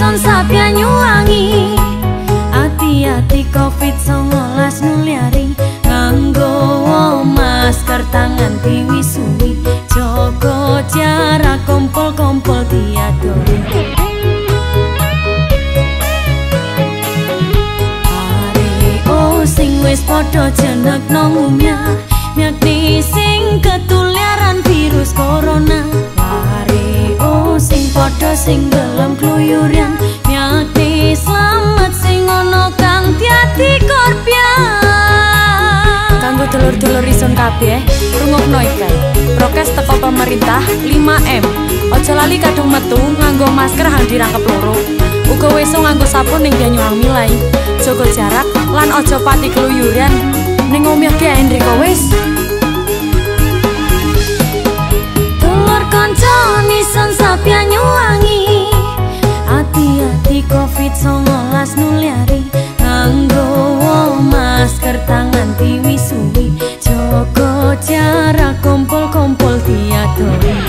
ison sapian nyuwangi wis podo jenek nongumya Miak sing ketuliaran virus corona. Padha sing gelem kluyuran nyati slamet sing ana kang diati korpian. Kanggo telur-telur ison kabeh rungokno iki. Prokes teko pemerintah 5M aja lali kadung metu nganggo masker hang dirangkep loro uga weso nganggo sabun ning banyu milai. Jaga jarak lan aja pati kluyuran ning omah ki Enrico wis. Covid-19 nuliari. Nganggo masker tangan diwisui. Joko jarak kumpul-kumpul diadori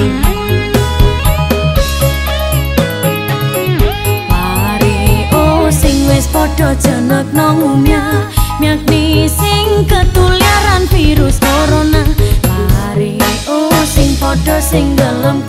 padha jenek nang umya miakni sing ketuliaran virus corona. Mari oh sing padha sing gelem